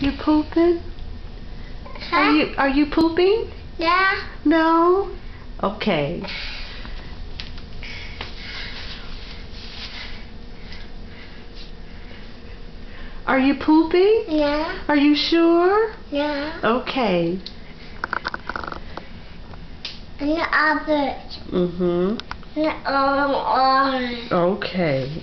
You pooping? Are you are you pooping? Yeah. No? Okay. Are you pooping? Yeah. Are you sure? Yeah. Okay. And the other. Mhm. And the orange. Okay.